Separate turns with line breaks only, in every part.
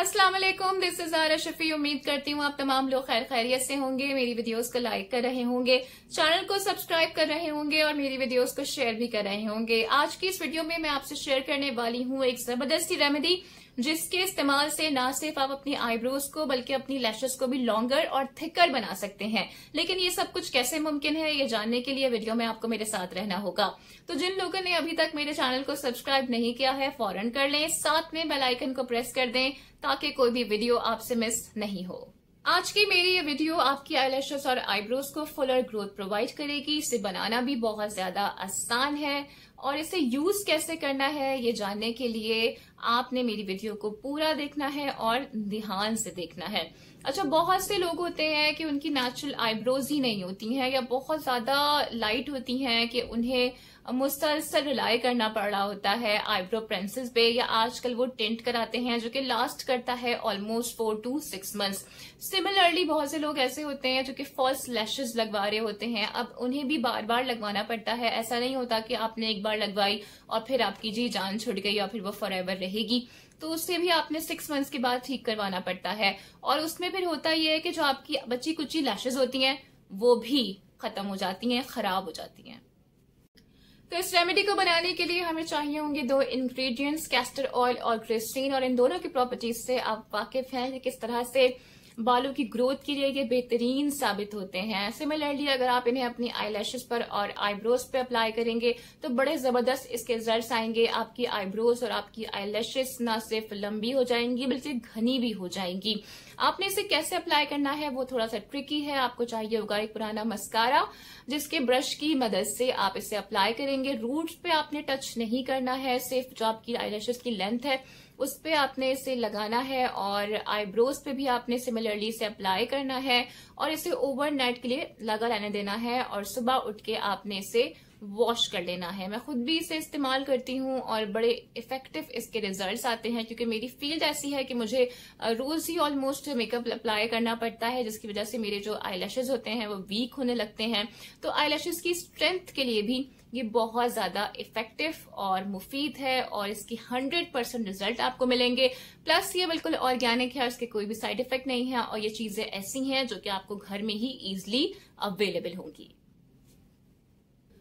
अस्सलाम वालेकुम this is आरा शफी उम्मीद करती हूँ आप तमाम लोग खैर खैरियत से होंगे, मेरी वीडियोस को लाइक कर रहे होंगे चैनल को सब्सक्राइब कर रहे होंगे और मेरी वीडियोस को शेयर भी कर रहे होंगे। आज की इस वीडियो में मैं आपसे शेयर करने वाली हूँ एक ज़बरदस्ती रेमेडी जिसके इस्तेमाल से ना सिर्फ़ आप अपनी आईब्रोज को, बल्कि अपनी लैशेस को भी लॉन्गर और थिकर बना सकते हैं। लेकिन ये सब कुछ कैसे मुमकिन है, ये जानने के लिए वीडियो में आपको मेरे साथ रहना होगा। तो जिन लोगों ने अभी तक मेरे चैनल को सब्सक्राइब नहीं किया है, फ़ौरन कर लें। साथ में बेलाइकन को प्रेस कर दें ताकि कोई भी वीडियो आपसे मिस नहीं हो। आज की मेरी ये वीडियो आपकी आईलैशेस और आईब्रोज को फुलर ग्रोथ प्रोवाइड करेगी। इसे बनाना भी बहुत ज़्यादा आसान है। और इसे यूज़ कैसे करना है, ये जानने के लिए आपने मेरी वीडियो को पूरा देखना है और ध्यान से देखना है। अच्छा बहुत से लोग होते हैं कि उनकी नेचुरल आईब्रोज ही नहीं होती हैं या बहुत ज़्यादा लाइट होती हैं कि उन्हें मुसलसल रिलाई करना पड़ रहा होता है आईब्रो पेंसिल पे या आजकल वो टेंट कराते हैं जो कि लास्ट करता है almost four to six months similarly बहुत से लोग ऐसे होते हैं जो कि फॉल्स लैशेज लगवा रहे होते हैं। अब उन्हें भी बार बार लगवाना पड़ता है। ऐसा नहीं होता कि आपने एक बार लगवाई और फिर आपकी जी जान छुट गई और फिर वो फॉर रहेगी। तो उससे भी आपने सिक्स मंथ्स के बाद ठीक करवाना पड़ता है। और उसमें फिर होता यह है कि जो आपकी बच्ची कुची लैशेज होती हैं, वो भी खत्म हो जाती हैं, खराब हो जाती हैं। तो इस रेमेडी को बनाने के लिए हमें चाहिए होंगे दो इंग्रेडिएंट्स कैस्टर ऑयल और ग्रेस्ट्रीन और इन दोनों की प्रॉपर्टीज़ से आप वाकिफ हैं कि किस तरह से बालों की ग्रोथ के लिए ये बेहतरीन साबित होते हैं। सिमिलरली अगर आप इन्हें अपनी आई पर और आईब्रोज पे अप्लाई करेंगे तो बड़े ज़बरदस्त इसके रिज़ल्ट आएँगे। आपकी आईब्रोज और आपकी आई न सिर्फ़ लंबी हो जाएँगी, बल्कि घनी भी हो जाएँगी। आपने इसे कैसे अप्लाई करना है? वो थोड़ा सा ट्रिकी है। आपको चाहिए होगा एक पुराना मस्कारा जिसके ब्रश की मदद से आप इसे अप्लाई करेंगे। रूट्स पे आपने टच नहीं करना है, सिर्फ़ जो आपकी आई की लेंथ है उस पर आपने इसे लगाना है और आईब्रोज पे भी आपने सिमिलरली इसे अप्लाई करना है और इसे ओवरनाइट के लिए लगा रहने देना है और सुबह उठ के आपने इसे वॉश कर लेना है। मैं खुद भी इसे इस्तेमाल करती हूँ और बड़े इफ़ेक्टिव इसके रिजल्ट्स आते हैं क्योंकि मेरी फ़ील्ड ऐसी है कि मुझे रोज ही ऑलमोस्ट मेकअप अप्लाई करना पड़ता है, जिसकी वजह से मेरे जो आई होते हैं वो वीक होने लगते हैं। तो आई की स्ट्रेंथ के लिए भी ये बहुत ज़्यादा इफ़ेक्टिव और मुफीद है और इसकी 100 परसेंट रिज़ल्ट आपको मिलेंगे। प्लस ये बिल्कुल ऑर्गेनिक है इसके कोई भी साइड इफ़ेक्ट नहीं है और ये चीज़ें ऐसी हैं जो कि आपको घर में ही इजिली अवेलेबल होंगी।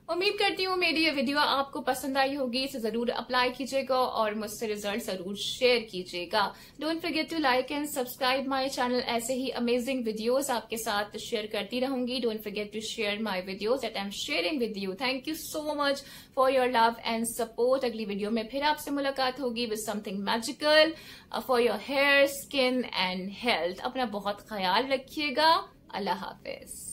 उम्मीद करती हूँ मेरी ये वीडियो आपको पसंद आई होगी। इसे ज़रूर अप्लाई कीजिएगा और मुझसे रिज़ल्ट ज़रूर शेयर कीजिएगा। Don't forget to like and subscribe my channel ऐसे ही अमेजिंग वीडियोस आपके साथ शेयर करती रहूँगी। Don't forget to share my videos that I am sharing with you thank you so much for your love and support अगली video में फिर आपसे मुलाकात होगी with something magical for your hair skin and health अपना बहुत ख्याल रखिएगा। अल्लाह हाफिज।